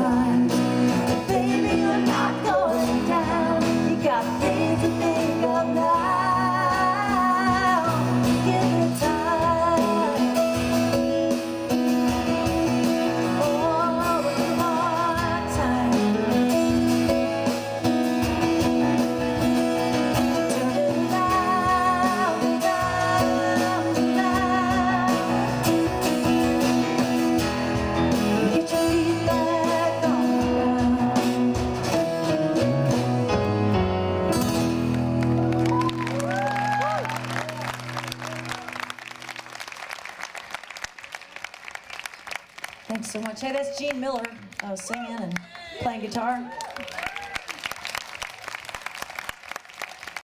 time. Thanks so much. Hey, that's Gene Miller uh, singing and playing guitar.